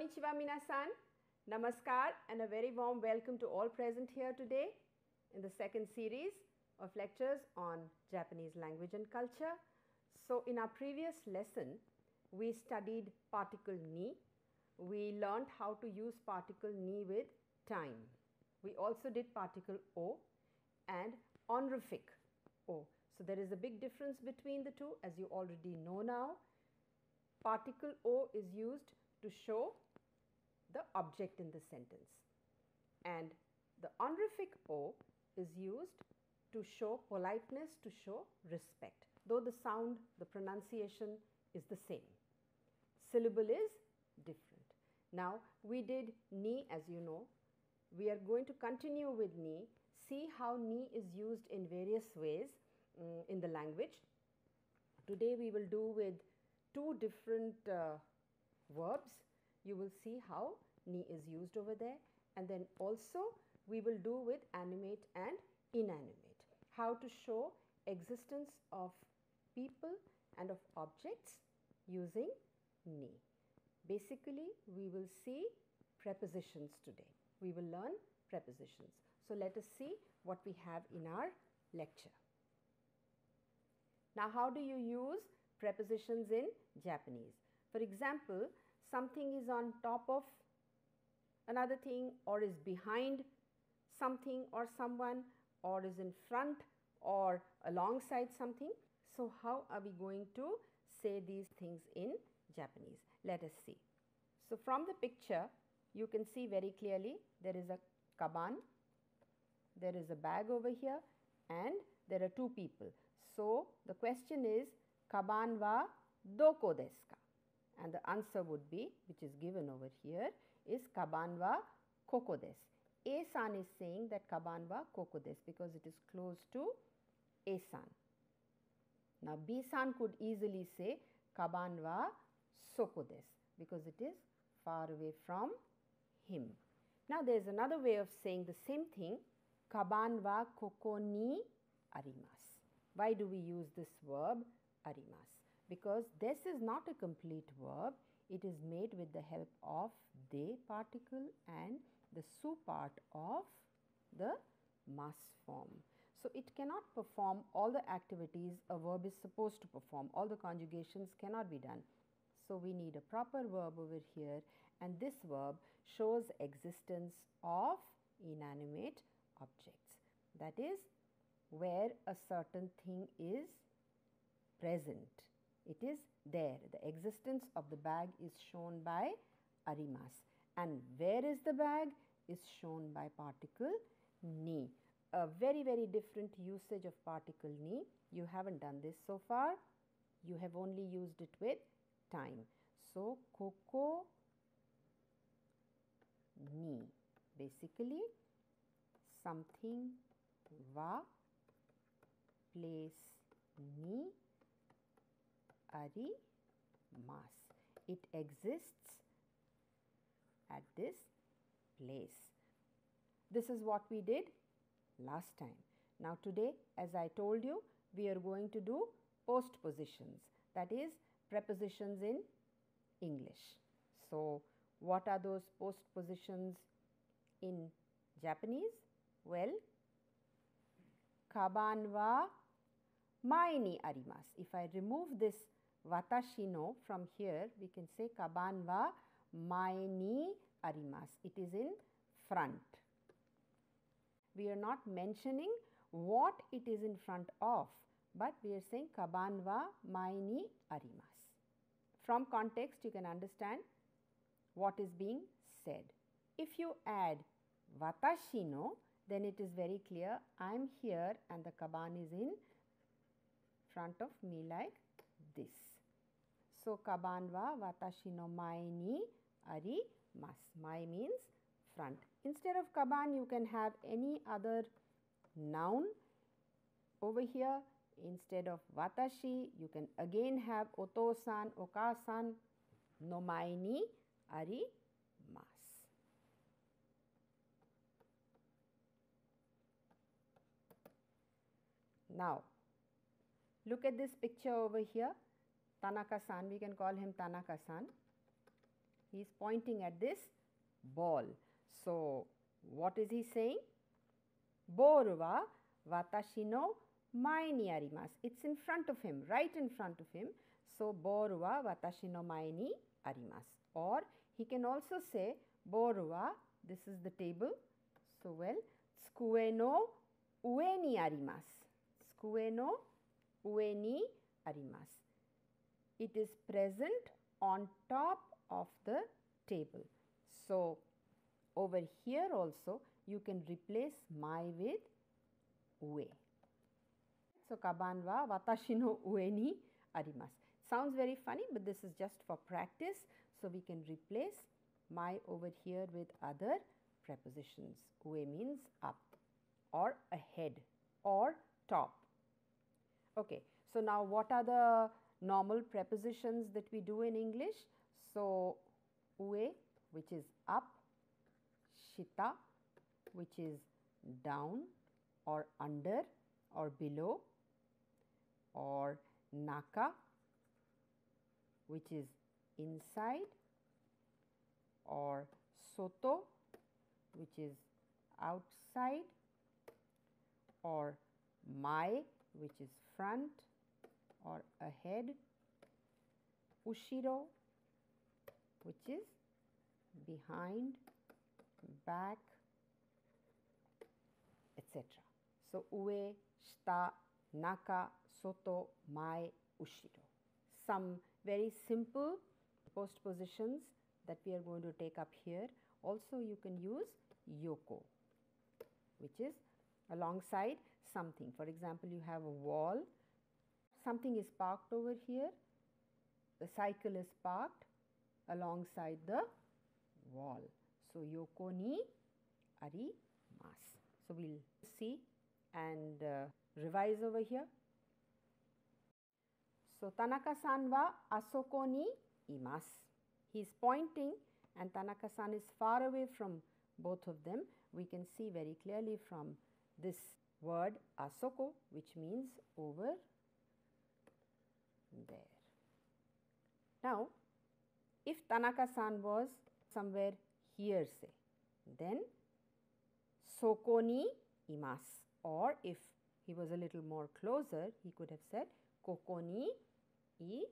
Konnichiwa minasan. Namaskar and a very warm welcome to all present here today in the second series of lectures on Japanese language and culture. So, in our previous lesson, we studied particle ni. We learned how to use particle ni with time. We also did particle o and honorific o. So, there is a big difference between the two as you already know now. Particle o is used to show the object in the sentence and the honorific O is used to show politeness, to show respect, though the sound, the pronunciation is the same. Syllable is different. Now, we did ni as you know, we are going to continue with ni, see how ni is used in various ways um, in the language. Today we will do with two different uh, verbs, you will see how ni is used over there and then also we will do with animate and inanimate. How to show existence of people and of objects using ni. Basically, we will see prepositions today. We will learn prepositions. So, let us see what we have in our lecture. Now, how do you use prepositions in Japanese? For example, something is on top of another thing or is behind something or someone or is in front or alongside something. So, how are we going to say these things in Japanese? Let us see. So, from the picture you can see very clearly there is a kaban, there is a bag over here and there are two people. So, the question is kaban wa doko desu? And the answer would be which is given over here is kabanwa kokodes. A-san is saying that kabanwa kokodes because it is close to A-san. Now B-san could easily say kabanwa sokodes because it is far away from him. Now there is another way of saying the same thing kabanwa koko ni arimasu. Why do we use this verb arimasu? Because this is not a complete verb, it is made with the help of de particle and the su part of the mas form. So, it cannot perform all the activities a verb is supposed to perform, all the conjugations cannot be done. So, we need a proper verb over here and this verb shows existence of inanimate objects. That is where a certain thing is present it is there. The existence of the bag is shown by Arimas. and where is the bag is shown by particle ni. A very very different usage of particle ni. You haven't done this so far. You have only used it with time. So, koko ni basically something va place ni arimasu. It exists at this place. This is what we did last time. Now today as I told you we are going to do postpositions that is prepositions in English. So what are those postpositions in Japanese? Well, kaban wa. If I remove this watashi no from here we can say kaban wa mai ni arimasu. It is in front. We are not mentioning what it is in front of, but we are saying kaban wa mai ni arimasu. From context you can understand what is being said. If you add watashi no, then it is very clear I am here and the kaban is in front of me like this. So, kaban wa watashi no mae ni arimasu. Mai means front. Instead of kaban, you can have any other noun over here. Instead of watashi, you can again have otosan, okasan, no mae ni arimasu. Now, look at this picture over here Tanaka san, we can call him Tanaka san. He is pointing at this ball. So, what is he saying? Boru wa watashi no ni arimasu. It's in front of him, right in front of him. So, boru wa watashi no ni arimasu. Or he can also say boru wa, this is the table. So, well, tsukue no ue ni arimasu. Tsukue no ue ni arimasu. It is present on top of the table. So, over here also you can replace my with ue. So, kaban wa watashi no ue ni arimasu. Sounds very funny, but this is just for practice. So, we can replace my over here with other prepositions. Ue means up or ahead or top. Okay. So, now what are the normal prepositions that we do in English? So, ue which is up, shita which is down or under or below or naka which is inside or soto which is outside or mae which is front or ahead, ushiro which is behind, back etc. So, ue, shita, naka, soto, mae, ushiro. Some very simple postpositions that we are going to take up here. Also you can use yoko which is alongside something. For example, you have a wall, something is parked over here, the cycle is parked alongside the wall. So, yoko ni arimasu. So, we will see and uh, revise over here. So, Tanaka-san wa asoko ni imasu. He is pointing and Tanaka-san is far away from both of them. We can see very clearly from this word asoko which means over there. Now, if Tanaka-san was somewhere here say, then soko ni imasu or if he was a little more closer, he could have said koko ni imasu.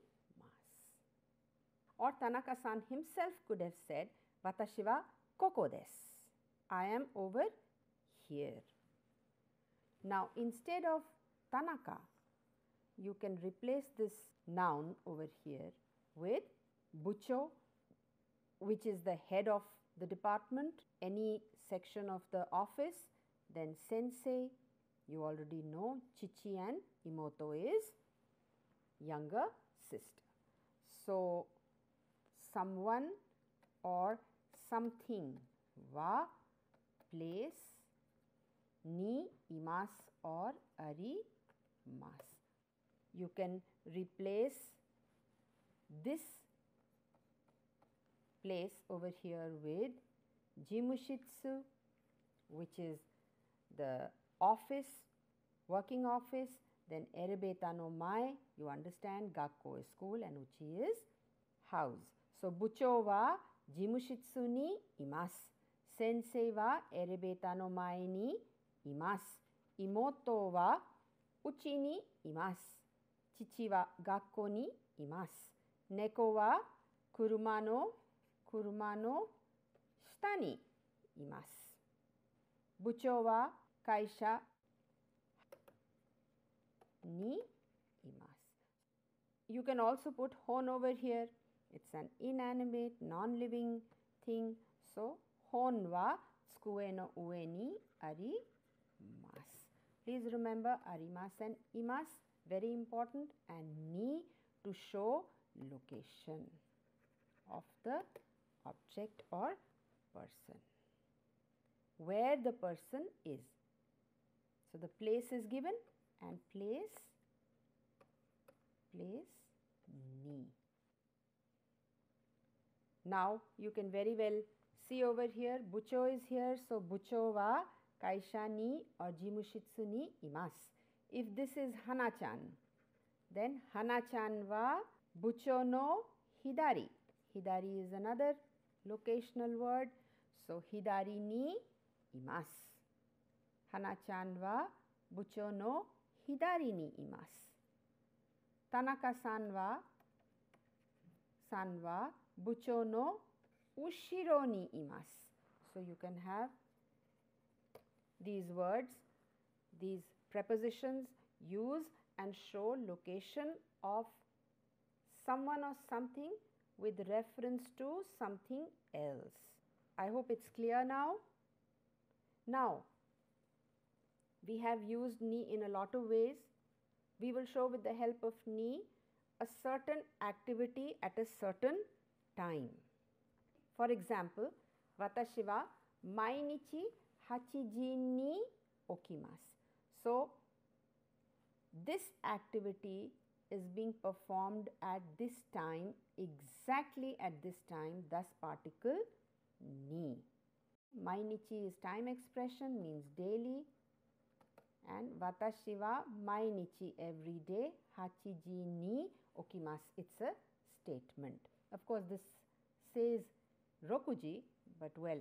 Or Tanaka-san himself could have said watashi wa koko desu. I am over here. Now, instead of Tanaka, you can replace this noun over here with bucho which is the head of the department, any section of the office, then sensei, you already know chichi and imoto is younger sister. So, someone or something wa place ni imas or arimasu. You can replace this place over here with jimushitsu which is the office, working office, then erebeta no mae, you understand gakko is school and uchi is house. So, bucho wa jimushitsu ni imasu. Sensei wa erebeta no mae ni imasu. Imoto wa uchi ni imasu. Chichi wa gakko ni imasu. Neko wa kuruma no kuruma no shita ni imasu. Bucho wa kaisha ni imasu. You can also put hon over here. It's an inanimate, non-living thing. So, hon wa tsukue no ue ni arimasu. Please remember arimasu and imasu very important and ni to show location of the object or person where the person is. So, the place is given and place, place ni. Now, you can very well see over here, bucho is here. So, bucho wa kaisha ni or jimushitsu ni imasu. If this is Hana-chan, then Hana-chan wa bucho no hidari. Hidari is another locational word. So, hidari ni imasu. Hana-chan wa bucho no hidari ni imasu. Tanaka-san wa san wa bucho no ushiro ni imasu. So, you can have these words, these prepositions use and show location of someone or something with reference to something else. I hope it's clear now. Now, we have used ni in a lot of ways. We will show with the help of ni a certain activity at a certain time. For example, watashi wa mainichi hachiji ni okimasu. So, this activity is being performed at this time exactly at this time thus particle ni. Mainichi is time expression means daily and watashi wa mainichi every day hachiji ni okimasu it's a statement. Of course this says rokuji but well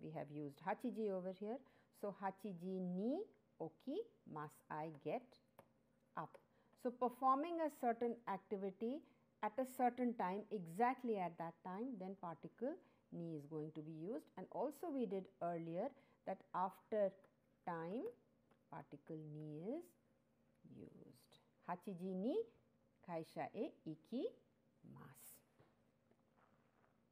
we have used hachiji over here. So, hachiji ni okimasu I get up. So, performing a certain activity at a certain time exactly at that time then particle ni is going to be used and also we did earlier that after time particle ni is used. Hachiji ni kaisha e ikimasu.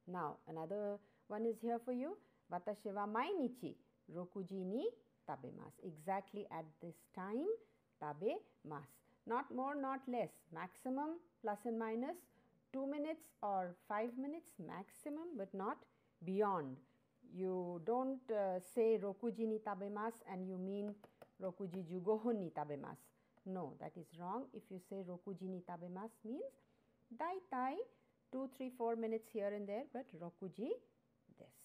Now, another one is here for you. Watashi wa mainichi rokuji ni tabemasu. Exactly at this time tabemasu. Not more, not less. Maximum plus and minus 2 minutes or 5 minutes maximum, but not beyond. You don't uh, say rokuji ni tabemasu and you mean rokuji jugoho ni tabe mas. No, that is wrong. If you say rokuji ni tabemasu means daitai 2, 3, 4 minutes here and there, but rokuji this.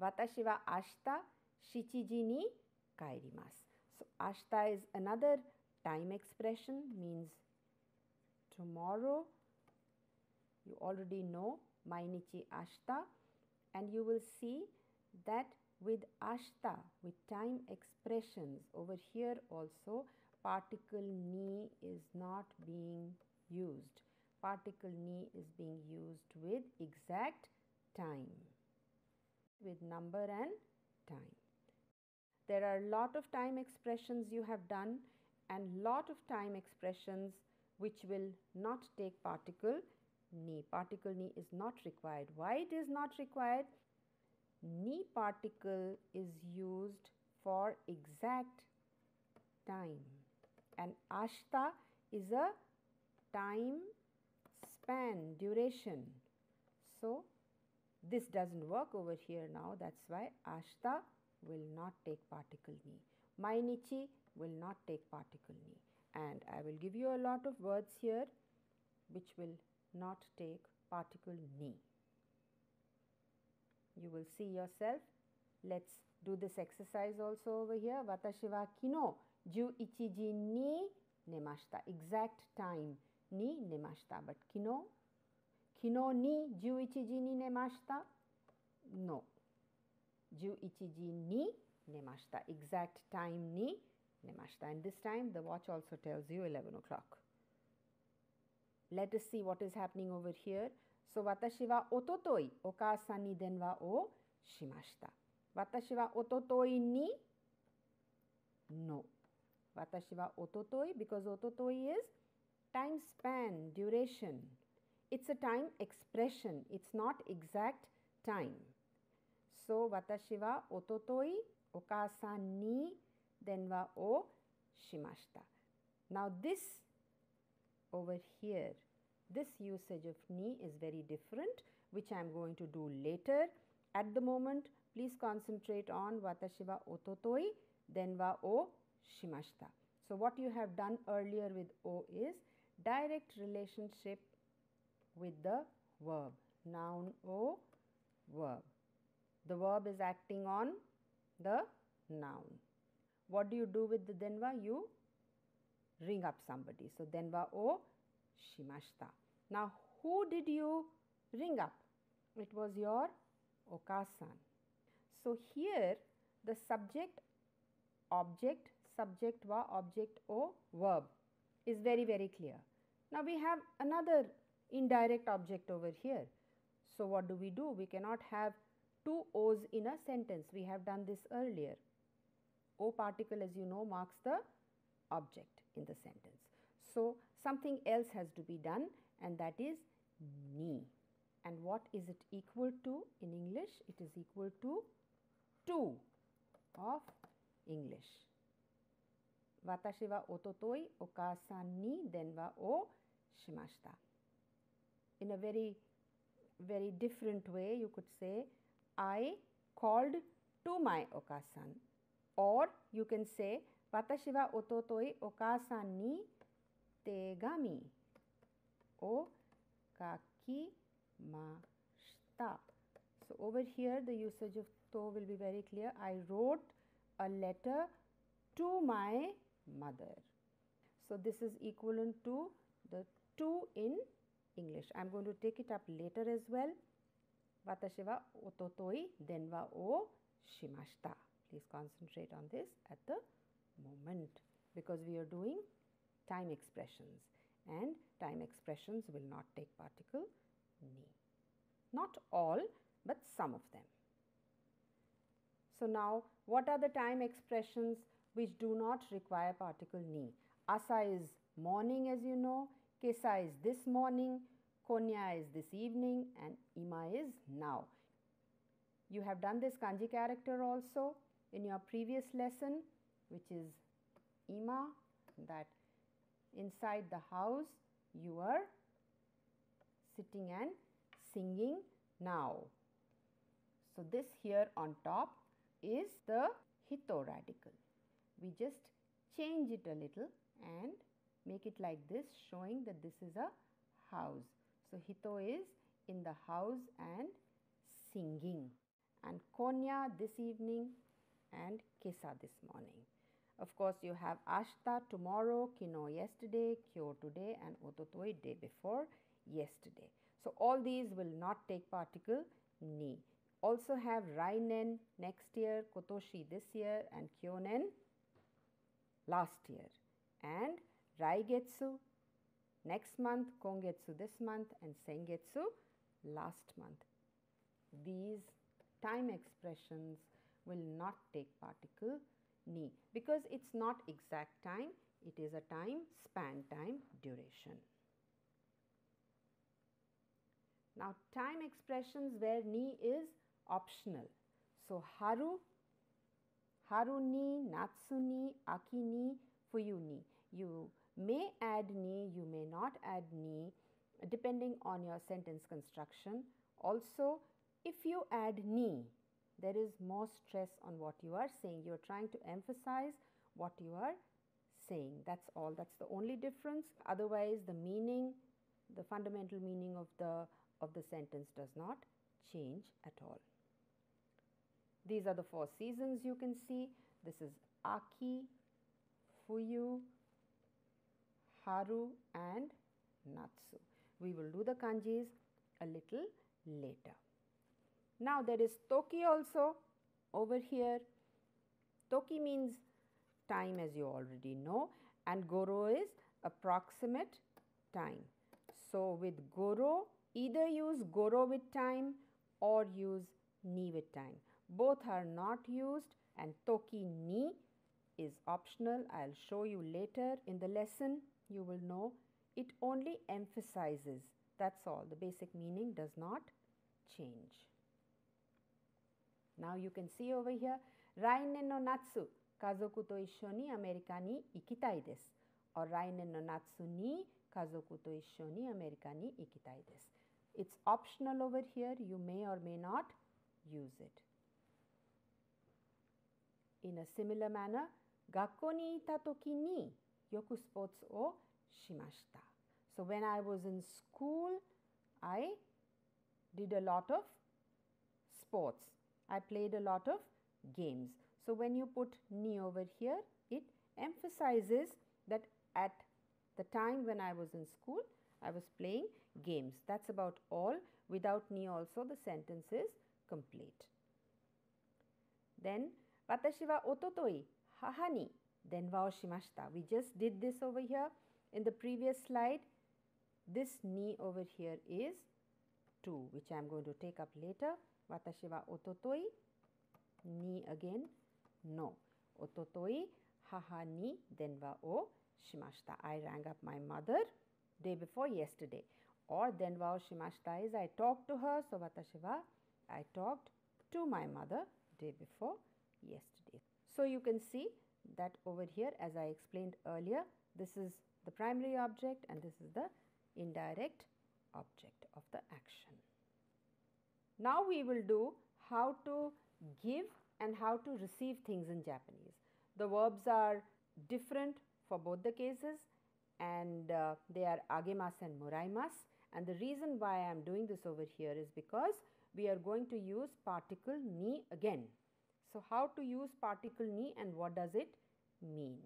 Watashi wa ashita shichiji ni kaerimasu. So, ashita is another time expression means tomorrow. You already know mainichi ashita and you will see that with ashita with time expressions over here also particle ni is not being used. Particle ni is being used with exact time with number and time. There are a lot of time expressions you have done and lot of time expressions which will not take particle ni. Particle ni is not required. Why it is not required? Ni particle is used for exact time and ashta is a time span duration. So, this doesn't work over here now. That's why Ashta will not take particle ni. Mainichi will not take particle ni. And I will give you a lot of words here which will not take particle ni. You will see yourself. Let's do this exercise also over here. Watashi wa kino 11時に寝ました。exact time ni nemashita. But kino. 昨日に11時に寝ました no 11時に寝ました。exact time に寝ました。and this time the watch also tells you 11 o'clock. Let us see what is happening over here. So 私はおとといお母さんに電話をしました。私はおとといに No. 私はおととい because おととい is time span, duration. It's a time expression. It's not exact time. So watashi wa ototoi okasan ni denwa o shimashita. Now this over here, this usage of ni is very different which I am going to do later. At the moment, please concentrate on watashi wa ototoi denwa o shimashita. So what you have done earlier with o is direct relationship with the verb. Noun O, verb. The verb is acting on the noun. What do you do with the denva? You ring up somebody. So denva O shimashita. Now who did you ring up. It was your okasan. So here the subject, object, subject wa, object o, verb is very very clear. Now we have another indirect object over here. So what do we do? We cannot have two O's in a sentence. We have done this earlier. O particle as you know marks the object in the sentence. So something else has to be done and that is ni. And what is it equal to in English? It is equal to 2 of English. Watashi wa ototoi okasan ni denwa o shimashita. In a very, very different way, you could say, I called to my okasan. Or you can say, Watashi wa ototoi okasan ni tegami o kakimashita. So, over here the usage of to will be very clear. I wrote a letter to my mother. So, this is equivalent to the to in English. I am going to take it up later as well. Watashi wa ototoi denwa o shimashita. Please concentrate on this at the moment because we are doing time expressions and time expressions will not take particle ni. Not all, but some of them. So, now what are the time expressions which do not require particle ni? Asa is morning as you know, Kesa is this morning, Konya is this evening and Ima is now. You have done this kanji character also in your previous lesson which is Ima that inside the house you are sitting and singing now. So, this here on top is the hito radical. We just change it a little and make it like this showing that this is a house. So, hito is in the house and singing and konya this evening and kesa this morning. Of course, you have ashta tomorrow, kino yesterday, kyo today and ototoi day before yesterday. So, all these will not take particle ni. Also have rainen next year, kotoshi this year and kyonen last year and raigetsu next month, kongetsu this month and sengetsu last month. These time expressions will not take particle ni because it is not exact time, it is a time span time duration. Now, time expressions where ni is optional. So, haru, haru ni, natsu ni, aki ni, fuyu ni. You may add ni, you may not add ni depending on your sentence construction. Also, if you add ni, there is more stress on what you are saying. You are trying to emphasize what you are saying. That's all. That's the only difference. Otherwise, the meaning, the fundamental meaning of the of the sentence does not change at all. These are the four seasons you can see. This is Aki, Fuyu, Haru and Natsu. We will do the kanjis a little later. Now there is Toki also over here. Toki means time as you already know and Goro is approximate time. So with Goro either use Goro with time or use Ni with time. Both are not used and Toki Ni is optional. I will show you later in the lesson. You will know it only emphasizes. That's all. The basic meaning does not change. Now you can see over here, Rainen no natsu, kazoku to issho ni Amerika ni ikitai desu. Or Rainen no natsu ni kazoku to ni Amerika ni ikitai desu. It's optional over here, you may or may not use it. In a similar manner, gakko ni ita toki ni yoku sports o shimashita. So, when I was in school, I did a lot of sports. I played a lot of games. So, when you put ni over here, it emphasizes that at the time when I was in school, I was playing games. That's about all. Without ni also the sentence is complete. Then, watashi wa ototoi haha ni denwa o shimashita. We just did this over here in the previous slide. This ni over here is 2 which I am going to take up later. Watashi wa ototoi ni again no. Ototoi haha ni denwa o shimashita. I rang up my mother day before yesterday. Or denwa o shimashita is I talked to her. So watashi wa I talked to my mother day before yesterday. So you can see that over here as I explained earlier this is the primary object and this is the indirect object of the action. Now we will do how to give and how to receive things in Japanese. The verbs are different for both the cases and uh, they are agemas and moraimasu and the reason why I am doing this over here is because we are going to use particle ni again. So, how to use particle ni and what does it mean?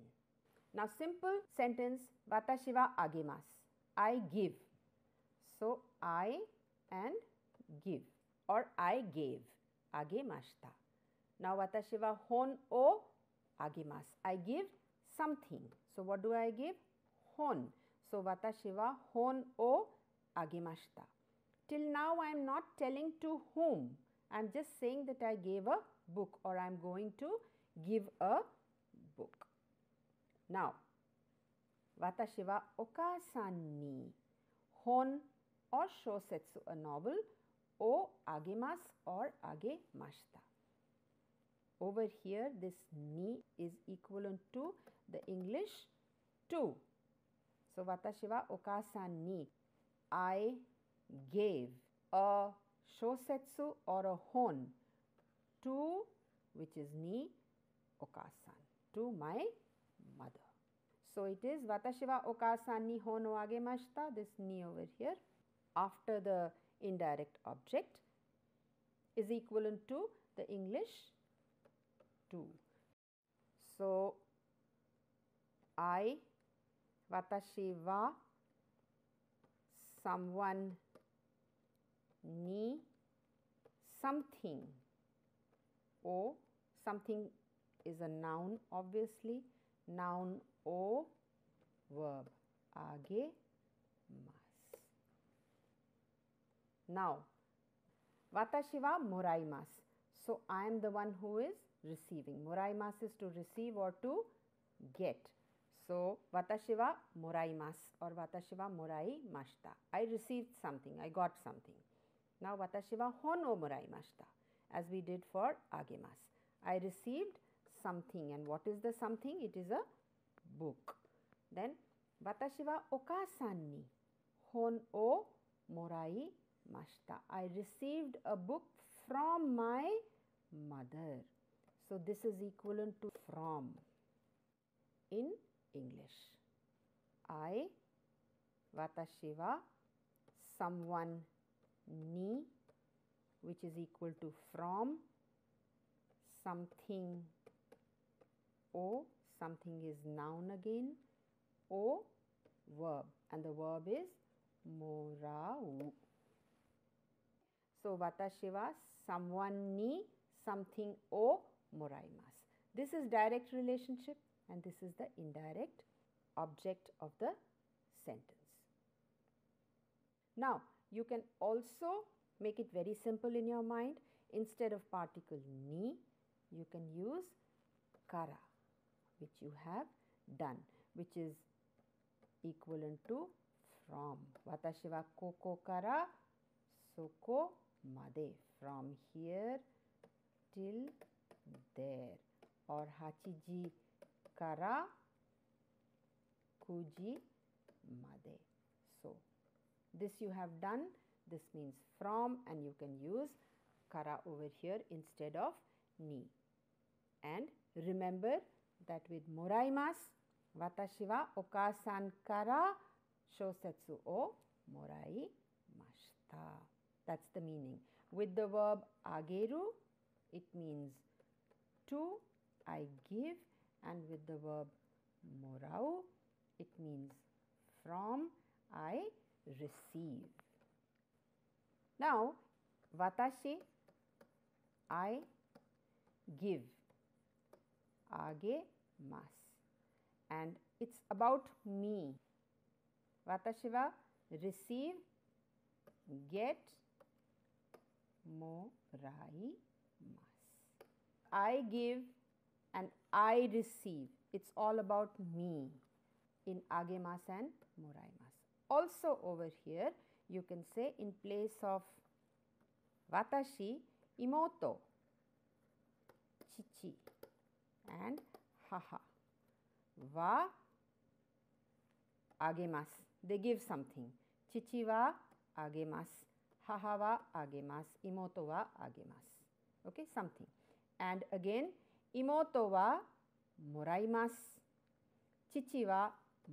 Now, simple sentence watashi wa agemasu. I give. So, I and give or I gave agemashita. Now, watashi wa hon o agemasu. I give something. So, what do I give? Hon. So, watashi wa hon o agemashita. Till now, I am not telling to whom. I am just saying that I gave a book or I am going to give a book. Now, watashi wa okasan ni hon or shosetsu a novel o agemasu or agemashita. Over here this ni is equivalent to the English to. So, watashi wa okasan ni I gave a shosetsu or a hon to which is ni okasan to my mother. So, it is watashi wa okasan ni hon o agemashita this ni over here after the indirect object is equivalent to the English to. So, I watashi wa someone ni something o something is a noun obviously noun o verb age mas. Now, watashi wa moraimasu. So, I am the one who is receiving. Moraimasu is to receive or to get. So, watashi wa moraimasu or watashi wa moraimashita. I received something, I got something. Now, watashi wa hon o moraimashita as we did for agemasu. I received something and what is the something? It is a book. Then, watashi wa okasan ni hon o moraimashita. I received a book from my mother. So, this is equivalent to from in English. I, watashi wa, someone ni which is equal to from, something o, something is noun again, o verb and the verb is morau. So, watashi wa someone ni something o moraimasu. This is direct relationship and this is the indirect object of the sentence. Now, you can also make it very simple in your mind. Instead of particle ni, you can use kara which you have done which is equivalent to from. Watashi wa koko kara soko made from here till there or hachiji kara kuji made. So, this you have done this means from and you can use kara over here instead of ni. And remember that with moraimasu watashi wa okasan kara shosetsu o moraimashita. That's the meaning. With the verb ageru, it means to, I give and with the verb morau, it means from, I receive. Now, watashi, I give, age mas, and it's about me. Watashi wa receive, get, morai mas. I give and I receive. It's all about me in agemas and moraimas. Also over here you can say in place of watashi, imoto, chichi and haha wa agemasu. They give something. Chichi wa agemasu, haha wa agemasu, imoto wa agemasu. Okay, something. And again, imoto wa moraimasu, chichi wa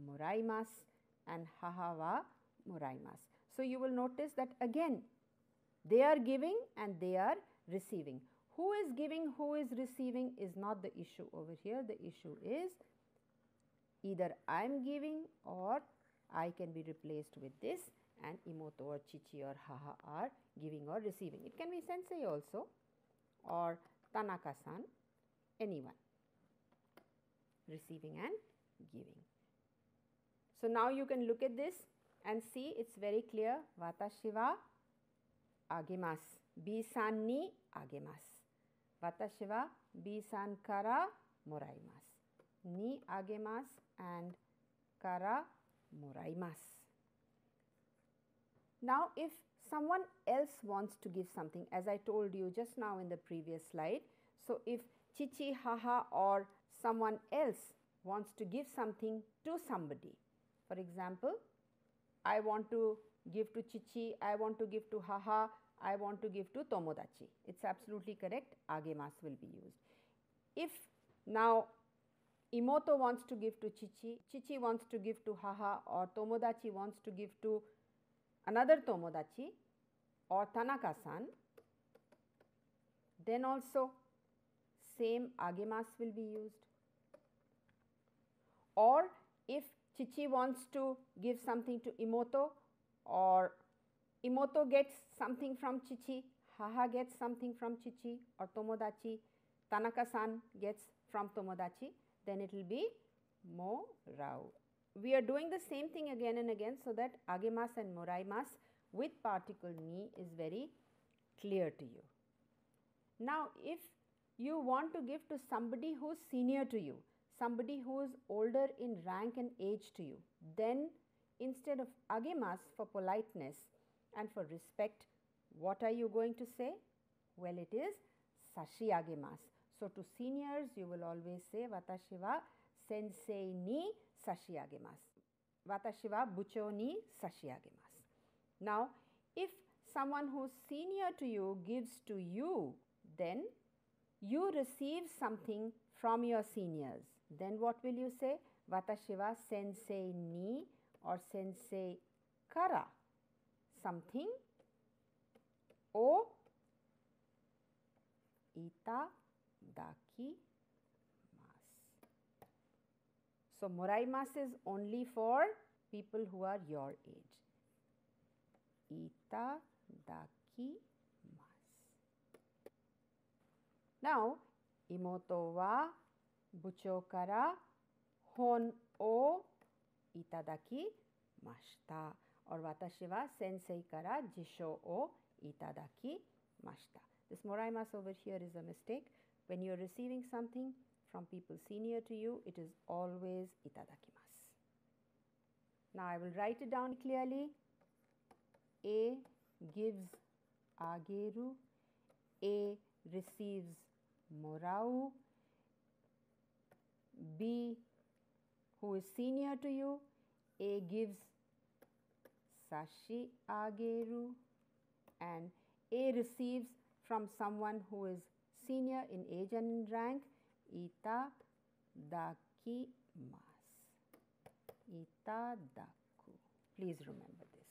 moraimasu and haha wa moraimasu. So, you will notice that again they are giving and they are receiving. Who is giving, who is receiving is not the issue over here. The issue is either I am giving or I can be replaced with this and imoto or chichi or haha are giving or receiving. It can be sensei also or Tanaka-san, anyone receiving and giving. So, now you can look at this and see it is very clear watashi wa agemasu, B-san ni agemasu. Watashi wa B-san kara moraimasu. Ni agemasu and kara moraimasu. Now, if someone else wants to give something as I told you just now in the previous slide. So, if Chichi, Haha or someone else wants to give something to somebody. For example, I want to give to Chichi, I want to give to Haha, I want to give to Tomodachi. It is absolutely correct, Agemas will be used. If now Imoto wants to give to Chichi, Chichi wants to give to Haha or Tomodachi wants to give to another Tomodachi or Tanaka-san, then also same agemas will be used. Or if Chichi wants to give something to Imoto or Imoto gets something from Chichi, Haha gets something from Chichi or Tomodachi, Tanaka-san gets from Tomodachi, then it will be Mo Rao. We are doing the same thing again and again so that Agemas and Moraimas with particle ni is very clear to you. Now, if you want to give to somebody who is senior to you, somebody who is older in rank and age to you, then instead of agemas for politeness and for respect, what are you going to say? Well, it is sashi agemas. So, to seniors you will always say watashi wa sensei ni sashi agemas. Watashi wa bucho ni sashi agemas. Now, if someone who is senior to you gives to you, then you receive something from your seniors. Then what will you say? Watashi wa sensei ni or sensei kara something o itadakimasu. So, moraimasu is only for people who are your age. Itadakimasu. Now, imoto wa bucho kara hon o itadakimashita or watashi wa sensei kara jisho o itadakimashita. This moraimasu over here is a mistake. When you are receiving something from people senior to you, it is always itadakimasu. Now, I will write it down clearly. A gives ageru, A receives morau, B who is senior to you, A gives sashi ageru and A receives from someone who is senior in age and rank, ita dakimasu. Itadaku. Please remember this.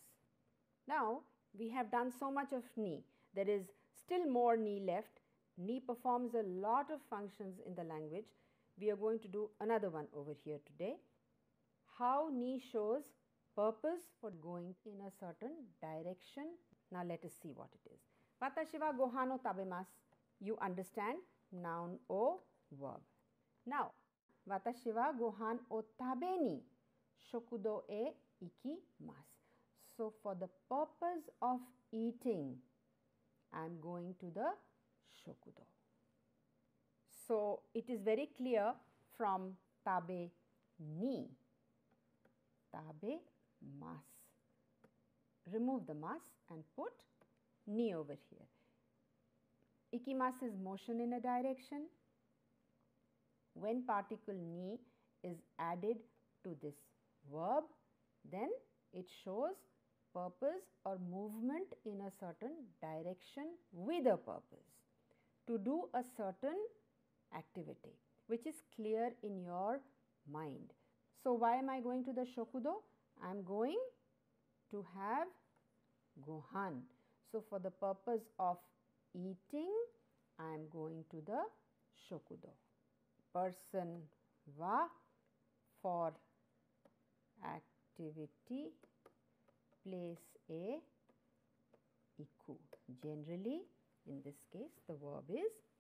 Now, we have done so much of ni. There is still more ni left. Ni performs a lot of functions in the language. We are going to do another one over here today. How ni shows purpose for going in a certain direction. Now let us see what it is. Watashi wa gohan o tabemasu. You understand noun o verb. Now, watashi wa gohan o shokudo e ikimasu. So, for the purpose of eating, I am going to the shokudo. So, it is very clear from tabe ni, tabe mas. Remove the mas and put ni over here. Ikimasu is motion in a direction. When particle ni is added to this verb, then it shows purpose or movement in a certain direction with a purpose to do a certain activity which is clear in your mind. So, why am I going to the shokudo? I am going to have gohan. So, for the purpose of eating, I am going to the shokudo. Person wa for activity place a iku. Generally, in this case, the verb is.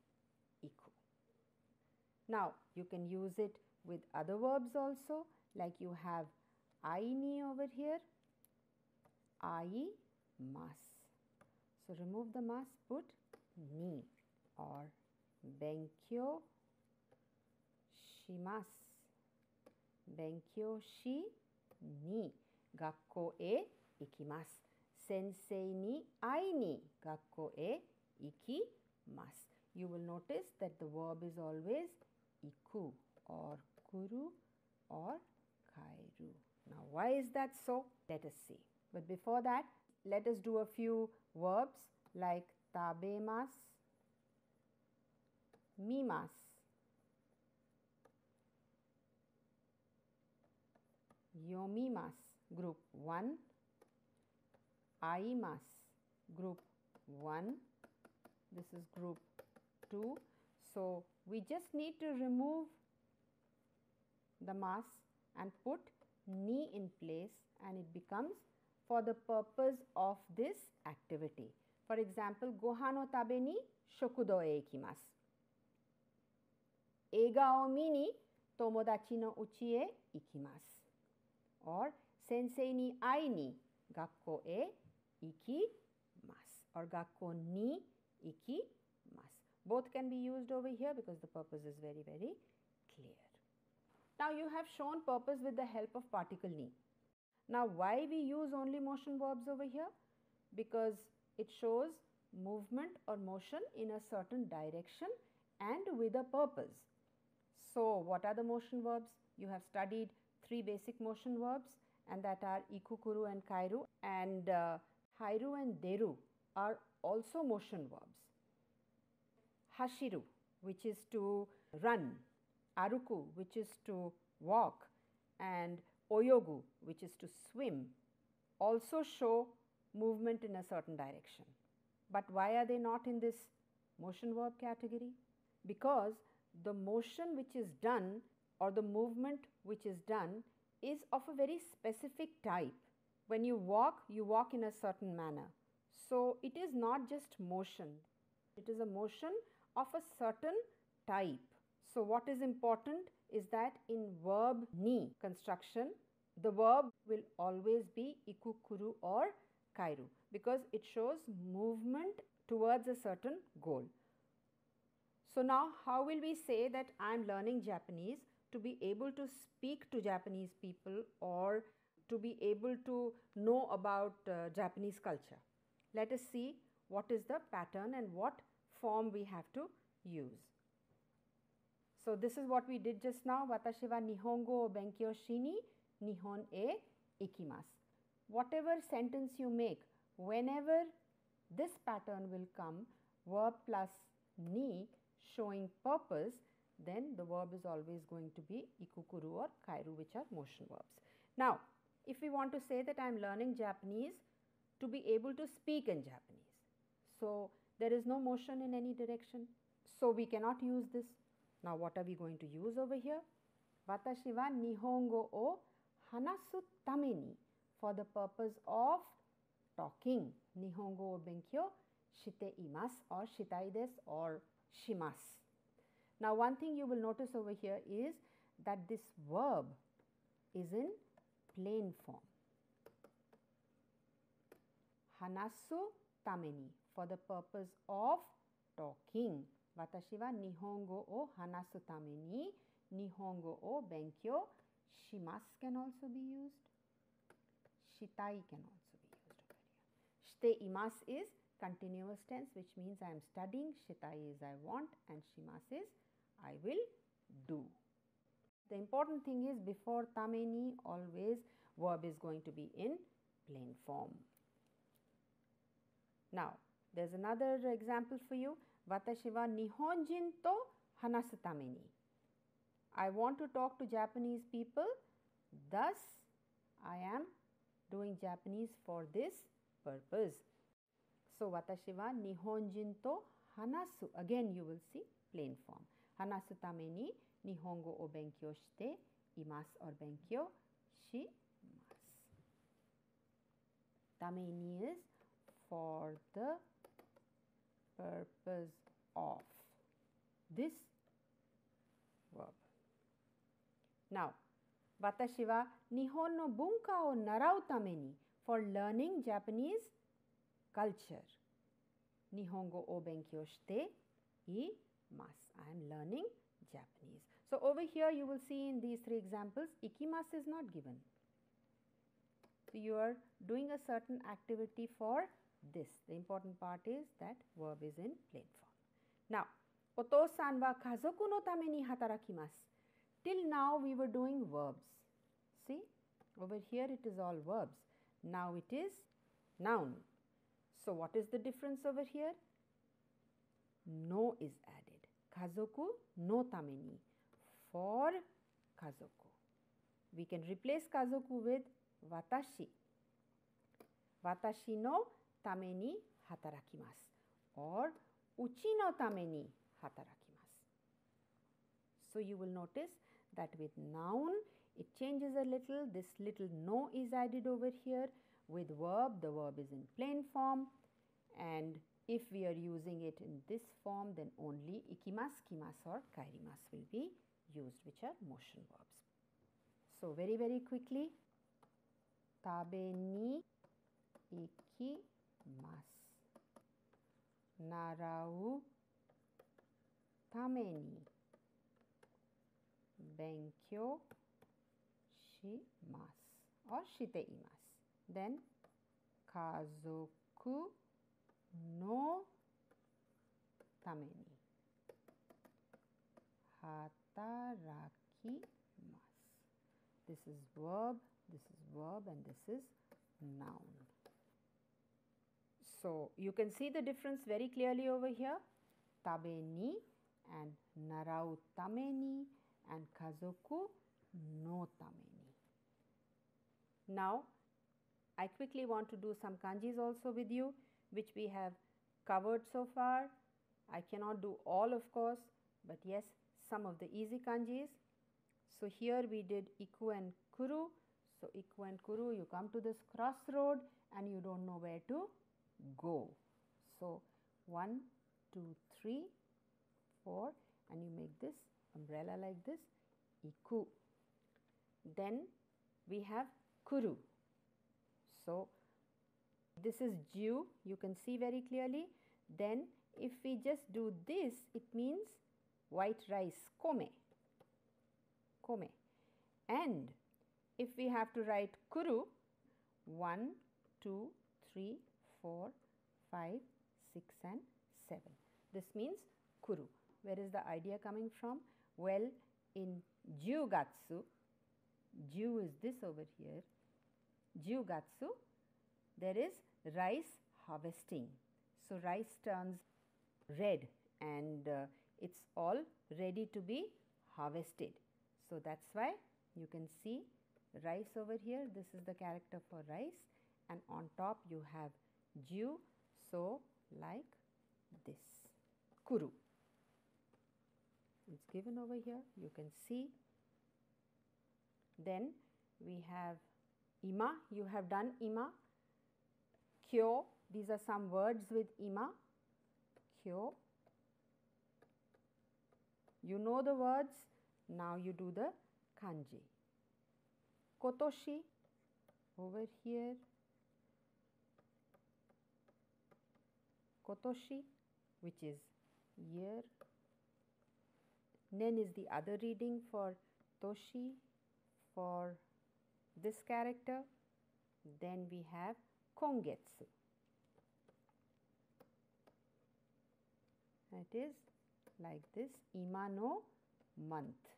Now, you can use it with other verbs also like you have aini over here, ai mas. So, remove the mas, put ni or benkyo shimasu, benkyo shi ni, gakko e ikimasu. Sensei ni ai ni gakko e ikimasu. You will notice that the verb is always iku or kuru or kaeru. Now, why is that so? Let us see. But before that, let us do a few verbs like tabemas, mimas, yomimas, group 1, aimas, group 1, this is group 2. So, we just need to remove the mas and put ni in place and it becomes for the purpose of this activity. For example, gohan o tabe ni shokudo e ikimasu. Eiga o mi ni tomodachi no uchi e ikimasu. Or sensei ni ai ni gakko e ikimasu or gakko ni ikimasu. Both can be used over here because the purpose is very very clear. Now you have shown purpose with the help of particle ni. Now why we use only motion verbs over here? Because it shows movement or motion in a certain direction and with a purpose. So what are the motion verbs? You have studied three basic motion verbs and that are ikukuru and kaeru and uh, hairu and deru are also motion verbs. Hashiru which is to run aruku which is to walk and oyogu which is to swim also show movement in a certain direction. But why are they not in this motion verb category? Because the motion which is done or the movement which is done is of a very specific type. When you walk, you walk in a certain manner. So, it is not just motion, it is a motion of a certain type. So, what is important is that in verb ni construction, the verb will always be ikukuru or kaeru because it shows movement towards a certain goal. So, now how will we say that I am learning Japanese to be able to speak to Japanese people or to be able to know about uh, Japanese culture? Let us see what is the pattern and what form we have to use. So, this is what we did just now. Watashi wa nihongo o benkyou shi ni nihon e ikimasu. Whatever sentence you make, whenever this pattern will come, verb plus ni showing purpose, then the verb is always going to be ikukuru or kaeru which are motion verbs. Now, if we want to say that I am learning Japanese to be able to speak in Japanese. So, there is no motion in any direction. So, we cannot use this. Now, what are we going to use over here? Watashi wa nihongo o hanasu tame ni for the purpose of talking. Nihongo o benkyou shite imasu or shitai desu or shimasu. Now one thing you will notice over here is that this verb is in plain form. Hanasu tameni for the purpose of talking. Watashi wa nihongo o hanasu tameni nihongo o benkyou shimasu can also be used. Shitai can also be used over. Shite imasu is continuous tense which means I am studying. Shitai is I want and shimasu is I will do. The important thing is before tameni always verb is going to be in plain form. Now, there is another example for you. Watashi wa nihonjin to hanasu tameni. I want to talk to Japanese people, thus I am doing Japanese for this purpose. So, watashi wa nihonjin to hanasu. Again you will see plain form. Hanasu tame ni nihongo o benkyou shite imasu or benkyou shimasu. Tame ni is for the purpose of this verb. Now, watashi wa nihon no bunka o narau tame ni for learning Japanese culture. Nihongo o benkyou shite imasu. I am learning Japanese. So, over here you will see in these three examples, ikimasu is not given. So, you are doing a certain activity for this. The important part is that verb is in plain form. Now, oto-san wa kazoku no tame ni hatarakimasu. Till now we were doing verbs. See, over here it is all verbs. Now it is noun. So, what is the difference over here? No is added. Kazoku no tame ni for kazoku. We can replace kazoku with watashi. Watashi no tame ni hatarakimasu or uchi no tame ni hatarakimasu. So, you will notice that with noun it changes a little this little no is added over here with verb the verb is in plain form and if we are using it in this form then only ikimasu, kimasu or kaerimasu will be used which are motion verbs. So, very very quickly tabe narau tame ni benkyou shimasu or shite imasu. Then kazoku no tame ni hatarakimasu. This is verb, this is verb and this is noun. So, you can see the difference very clearly over here tabeni and narau tame ni and kazoku no tame ni. Now, I quickly want to do some kanjis also with you which we have covered so far. I cannot do all of course, but yes some of the easy kanjis. So, here we did iku and kuru. So, iku and kuru you come to this crossroad and you do not know where to go. So, 1, 2, 3, 4 and you make this umbrella like this iku. Then we have kuru. So, this is ju you can see very clearly. Then if we just do this it means white rice kome, kome and if we have to write kuru 1, 2, 3, 4, 5, 6 and 7. This means kuru. Where is the idea coming from? Well, in Jiugatsu, Jiu is this over here, Jiugatsu, there is rice harvesting. So, rice turns red and uh, it is all ready to be harvested. So, that is why you can see rice over here, this is the character for rice and on top you have Jiu. So, like this Kuru. It is given over here, you can see. Then we have Ima, you have done Ima. Kyo, these are some words with Ima. Kyo. You know the words, now you do the kanji. Kotoshi, over here. Kotoshi, which is year. Nen is the other reading for Toshi for this character. Then we have Kongetsu. That is like this Imano month.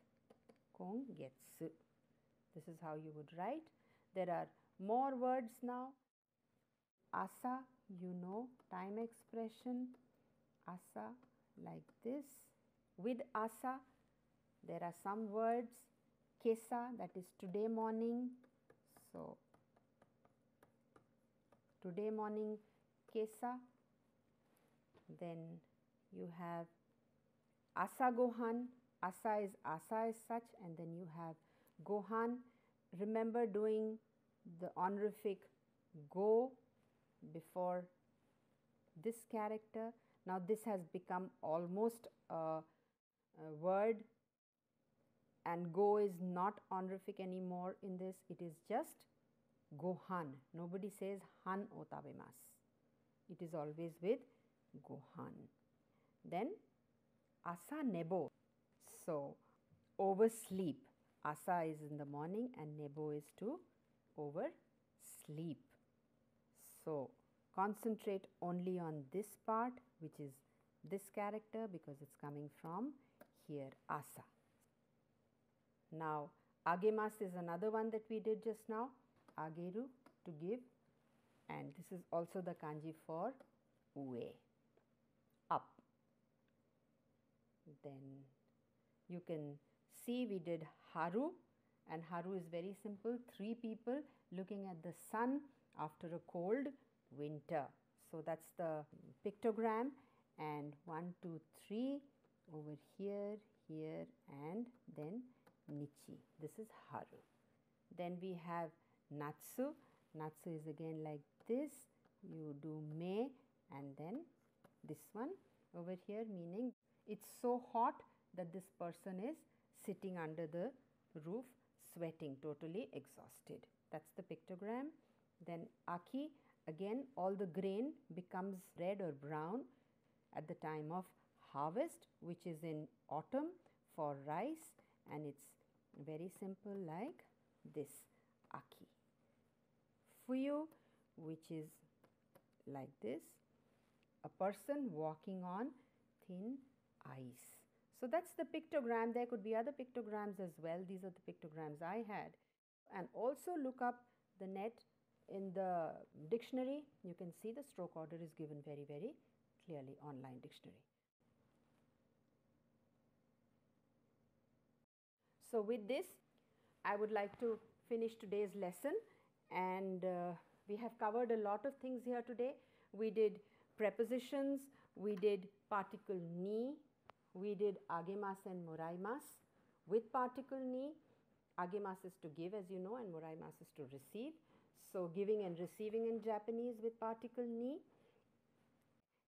Kongetsu. This is how you would write. There are more words now. Asa, you know, time expression. Asa, like this. With asa, there are some words. Kesa, that is today morning. So, today morning kesa. Then you have asa gohan. Asa is asa as such, and then you have gohan. Remember doing the honorific go before this character. Now, this has become almost a, a word and go is not honorific anymore in this, it is just gohan. Nobody says han otabemasu. It is always with gohan. Then asa nebo. So, oversleep. Asa is in the morning and nebo is to oversleep. So, concentrate only on this part which is this character because it is coming from here asa. Now, agemasu is another one that we did just now, ageru to give and this is also the kanji for ue, up. Then you can see we did haru and haru is very simple, three people looking at the sun after a cold winter. So, that is the pictogram and 1, 2, 3 over here, here and then Nichi. This is Haru. Then we have Natsu. Natsu is again like this. You do May and then this one over here meaning it's so hot that this person is sitting under the roof sweating totally exhausted. That's the pictogram. Then Aki again all the grain becomes red or brown at the time of harvest which is in autumn for rice and it's very simple like this aki. Fuyu which is like this a person walking on thin ice. So, that is the pictogram there could be other pictograms as well these are the pictograms I had and also look up the net in the dictionary you can see the stroke order is given very very clearly online dictionary. So, with this I would like to finish today's lesson and uh, we have covered a lot of things here today. We did prepositions, we did particle ni, we did agemasu and moraimasu. With particle ni, agemasu is to give as you know and moraimasu is to receive. So, giving and receiving in Japanese with particle ni.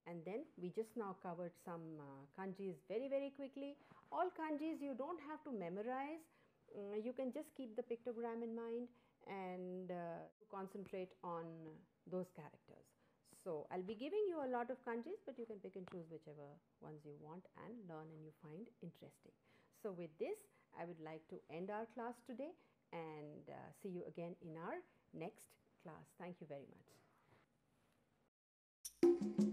And then we just now covered some uh, kanjis very, very quickly. All kanjis you don't have to memorize. Uh, you can just keep the pictogram in mind and uh, concentrate on those characters. So, I will be giving you a lot of kanjis, but you can pick and choose whichever ones you want and learn and you find interesting. So, with this I would like to end our class today and uh, see you again in our next class. Thank you very much.